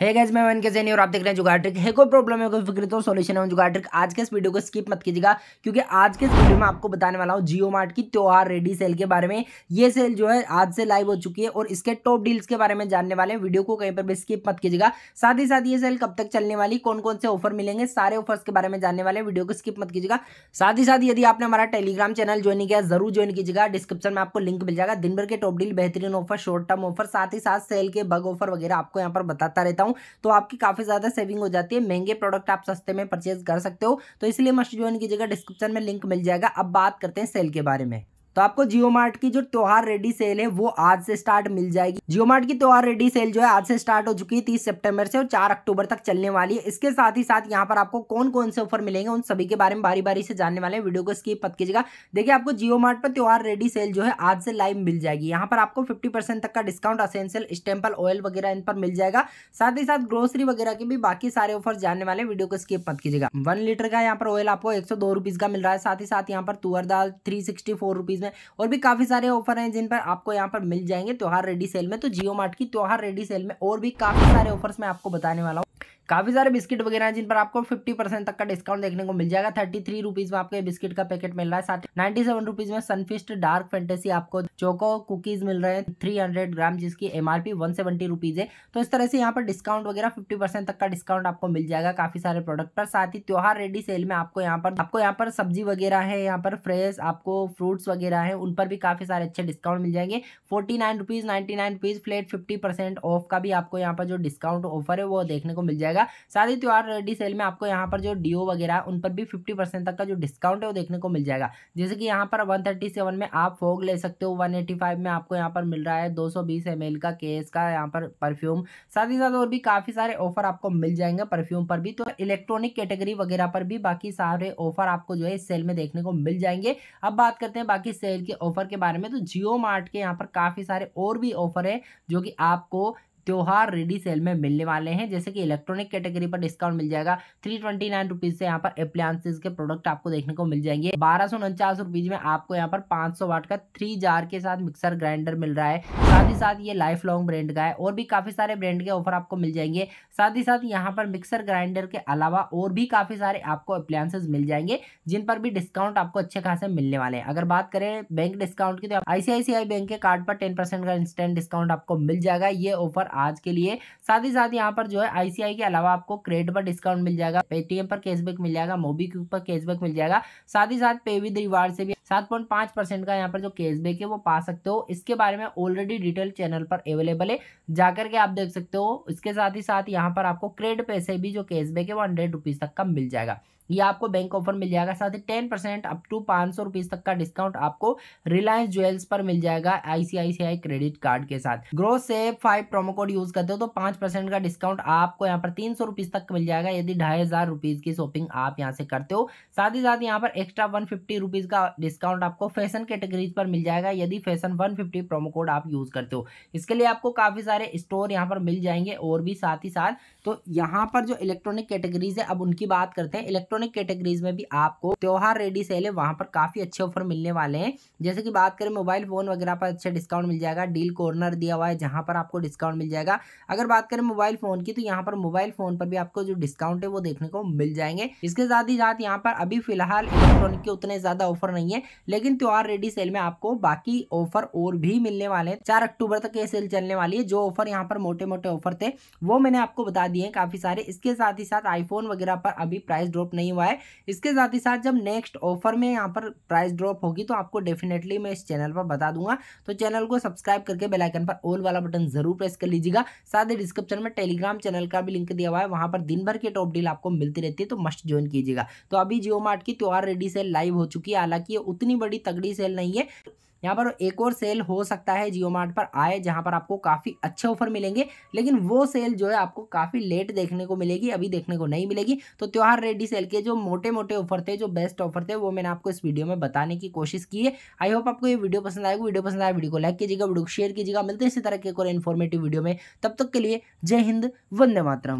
है गैस मैं वन के सैनी और आप देख रहे हैं जुगाड़ ट्रिक। है कोई प्रॉब्लम है, कोई फ़िक्र तो सोल्यूशन है जुगाड़ ट्रिक। आज के इस वीडियो को स्किप मत कीजिएगा, क्योंकि आज के इस वीडियो में आपको बताने वाला हूँ जियो मार्ट की त्योहार रेडी सेल के बारे में। ये सेल जो है, आज से लाइव हो चुकी है और इसके टॉप डील्स के बारे में जानने वाले हैं। वीडियो को कहीं पर भी स्किप मत कीजिएगा। साथ ही साथ ये सेल कब तक चलने वाली कौन कौन से ऑफ़र मिलेंगे, सारे ऑफर्स के बारे में जानने वाले वीडियो को स्किप मत कीजिएगा। साथ ही साथ यदि आपने हमारा टेलीग्राम चैनल ज्वाइन किया, ज़रूर ज्वाइन कीजिएगा। डिस्क्रिप्शन में आपको लिंक मिल जाएगा। दिन भर के टॉप डील बेहतरीन ऑफ़र शॉर्ट टर्म ऑफ़र साथ ही साथ सेल के बग ऑफ़र वगैरह आपको यहाँ पर बताता रहता हूँ। तो आपकी काफ़ी ज़्यादा सेविंग हो जाती है। महँगे प्रोडक्ट आप सस्ते में परचेज कर सकते हो। तो इसलिए मस्ट ज्वाइन कीजिएगा डिस्क्रिप्शन में लिंक मिल जाएगा। अब बात करते हैं सेल के बारे में। तो आपको जियो मार्ट की जो त्योहार रेडी सेल है, वो आज से स्टार्ट मिल जाएगी। जियो मार्ट की त्योहार रेडी सेल जो है, आज से स्टार्ट हो चुकी है, तीस सितंबर से और चार अक्टूबर तक चलने वाली है। इसके साथ ही साथ यहाँ पर आपको कौन कौन से ऑफ़र मिलेंगे, उन सभी के बारे में बारी बारी से जानने वाले वीडियो को स्कीप मत कीजिएगा। देखिए, आपको जियो मार्ट पर त्योहार रेडी सेल जो है, आज से लाइव मिल जाएगी। यहाँ पर आपको फिफ्टी तक का डिस्काउंट असेंशियल स्टेम्पल ऑयल वगैरह इन पर मिल जाएगा। साथ ही साथ ग्रोसरी वगैरह के भी बाकी सारे ऑफ़र जानने वाले वीडियो को स्कीप मत कीजिएगा। वन लीटर का यहाँ पर ऑयल आपको एक सौ का मिल रहा है। साथ ही साथ यहाँ पर तुअर दाल थ्री सिक्सटी में और भी काफ़ी सारे ऑफ़र हैं जिन पर आपको यहाँ पर मिल जाएँगे त्योहार रेडी सेल में। तो जियो मार्ट की त्योहार रेडी सेल में और भी काफ़ी सारे ऑफर्स मैं आपको बताने वाला हूँ। काफ़ी सारे बिस्किट वगैरह हैं जिन पर आपको फिफ्टी परसेंट तक का डिस्काउंट देखने को मिल जाएगा। थर्टी थ्री रुपीज़ में आपको बिस्किट का पैकेट मिल रहा है। साथ नाइन्टी सेवन रुपीज़ में सनफिस्ट डार्क फैंटेसी आपको चोको कुकीज़ मिल रहे हैं। थ्री हंड्रेड ग्राम जिसकी एमआरपी वन सेवेंटी रुपीज़ है। तो इस तरह से यहाँ पर डिस्काउंट वगैरह फिफ्टी परसेंट तक का डिस्काउंट आपको मिल जाएगा काफ़ी सारे प्रोडक्ट पर। साथ ही त्योहार रेडी सेल में आपको यहाँ पर, आपको यहाँ पर सब्ज़ी वगैरह है, यहाँ पर फ्रेश आपको फ्रूट्स वगैरह है, उन पर भी काफ़ी सारे अच्छे डिस्काउंट मिल जाएँगे। Forty nine rupees ninety nine fifty percent off का भी आपको यहाँ पर जो डिस्काउंट ऑफ़र है वो देखने को मिल जाएगा। साथ ही त्योहार रेडी सेल में आपको यहाँ पर जो डीओ वगैरह, उन पर भी फिफ्टी परसेंट तक का जो डिस्काउंट है वो देखने को मिल जाएगा। जैसे कि यहाँ पर वन थर्टी सेवन में आप फोग ले सकते हो वन एटी फाइव में आपको यहाँ पर मिल रहा है दो सौ बीस एम एल का केस का यहाँ पर परफ्यूम साथ ही साथ और भी काफ़ी सारे ऑफ़र आपको मिल जाएँगे परफ्यूम पर भी तो इलेक्ट्रॉनिक कैटेगरी वगैरह पर भी बाकी सारे ऑफ़र आपको जो है इस सेल में देखने को मिल जाएँगे। अब बात करते हैं बाकी सेल के ऑफ़र के बारे में तो जियो मार्ट के यहाँ पर काफ़ी सारे और भी ऑफ़र है, जो कि आपको त्योहार रेडी सेल में मिलने वाले हैं। जैसे कि इलेक्ट्रॉनिक कैटेगरी पर डिस्काउंट मिल जाएगा। थ्री ट्वेंटी नाइन रुपीज़ से यहाँ पर अप्लायंसेज के प्रोडक्ट आपको देखने को मिल जाएँगे। बारह सौ उनचास रुपीज़ में आपको यहाँ पर पाँच सौ वाट का थ्री जार के साथ मिक्सर ग्राइंडर मिल रहा है। साथ ही साथ ये लाइफ लॉन्ग ब्रांड का है। और भी काफ़ी सारे ब्रांड के ऑफ़र आपको मिल जाएँगे। साथ ही साथ यहाँ पर मिक्सर ग्राइंडर के अलावा और भी काफ़ी सारे आपको अप्लायंसेज मिल जाएँगे, जिन पर भी डिस्काउंट आपको अच्छे खासे मिलने वाले हैं। अगर बात करें बैंक डिस्काउंट की तो आईसीआईसीआई बैंक के कार्ड पर टेन का इंस्टेंट डिस्काउंट आपको मिल जाएगा। ये ऑफ़र आज के लिए। साथ ही साथ यहाँ पर जो है आईसीआई के अलावा आपको क्रेडिट पर डिस्काउंट मिल जाएगा पेटीएम पर कैशबैक मिल जाएगा मोबीक्विक पर कैशबैक मिल जाएगा। साथ ही साथ पे विद रिवार्ड से भी सात पॉइंट पाँच परसेंट का यहाँ पर जो कैशबैक है वो पा सकते हो। इसके बारे में ऑलरेडी डिटेल चैनल पर अवेलेबल है। जाकर के आप देख सकते हो। इसके साथ ही साथ यहाँ पर आपको क्रेडिट पैसे भी जो कैशबैक है वो हंड्रेड रुपीज़ तक का मिल जाएगा। ये आपको बैंक ऑफ़र मिल जाएगा। साथ ही टेन परसेंट अप टू पाँच सौ रुपीज़ तक का डिस्काउंट आपको रिलायंस ज्वेल्स पर मिल जाएगा आईसीआईसीआई क्रेडिट कार्ड के साथ। Grow save five promo code use करते हो तो पाँच परसेंट का डिस्काउंट आपको यहाँ पर तीन सौ रुपीज़ तक मिल जाएगा यदि ढाई हज़ार रुपीज़ की शॉपिंग आप यहाँ से करते हो। साथ ही साथ यहाँ पर एक्स्ट्रा वन का डिस्काउंट आपको फ़ैशन कैटेगरीज पर मिल जाएगा यदि फ़ैशन वन प्रोमो कोड आप यूज़ करते हो। इसके लिए आपको काफ़ी सारे स्टोर यहाँ पर मिल जाएँगे और भी साथ ही साथ तो यहाँ पर जो इलेक्ट्रॉनिक कैटेगरीज है, अब उनकी बात करते हैं। इलेक्ट्रॉनिक कैटेगरीज में भी आपको त्योहार रेडी सेल है, वहाँ पर काफ़ी अच्छे ऑफ़र मिलने वाले हैं। जैसे कि बात करें मोबाइल फ़ोन वगैरह पर अच्छा डिस्काउंट मिल जाएगा डील कॉर्नर दिया हुआ है जहाँ पर आपको डिस्काउंट मिल जाएगा। अगर बात करें मोबाइल फ़ोन की तो यहाँ पर मोबाइल फ़ोन पर भी आपको जो डिस्काउंट है वो देखने को मिल जाएँगे। इसके साथ ही साथ यहाँ पर अभी फ़िलहाल इलेक्ट्रॉनिक के उतने ज़्यादा ऑफ़र नहीं है, लेकिन त्योहार रेडी सेल में आपको बाकी ऑफ़र और भी मिलने वाले हैं। चार अक्टूबर तक ये सेल चलने वाली है। जो ऑफ़र यहाँ पर मोटे मोटे ऑफ़र थे, वो मैंने आपको बता दिए काफ़ी सारे। इसके साथ ही साथ आईफोन वगैरह पर अभी प्राइस ड्रॉप नहीं हुआ है। इसके साथ ही साथ जब नेक्स्ट ऑफ़र में यहाँ पर प्राइस ड्रॉप होगी तो आपको डेफिनेटली मैं इस चैनल पर बता दूँगा। तो चैनल को सब्सक्राइब करके बेलाइकन पर ऑल वाला बटन ज़रूर प्रेस कर लीजिएगा। साथ ही डिस्क्रिप्शन में टेलीग्राम चैनल का भी लिंक दिया हुआ है। वहाँ पर दिन भर की टॉप डील आपको मिलती रहती है तो मस्ट ज्वाइन कीजिएगा। तो अभी जियो की त्योहार रेडी सेल लाइव हो चुकी है। हालाँकि उतनी बड़ी तगड़ी सेल नहीं है। यहाँ पर एक और सेल हो सकता है जियो मार्ट पर आए, जहाँ पर आपको काफ़ी अच्छे ऑफ़र मिलेंगे, लेकिन वो सेल जो है आपको काफ़ी लेट देखने को मिलेगी, अभी देखने को नहीं मिलेगी। तो त्यौहार रेडी सेल के जो मोटे मोटे ऑफ़र थे, जो बेस्ट ऑफ़र थे, वो मैंने आपको इस वीडियो में बताने की कोशिश की है। आई होप आपको ये वीडियो पसंद आएगा वीडियो पसंद आया, वीडियो को लाइक कीजिएगा, वीडियो को शेयर कीजिएगा। मिलते हैं इसी तरह के और इन्फॉर्मेटिव वीडियो में। तब तक के लिए जय हिंद, वंदे मातरम।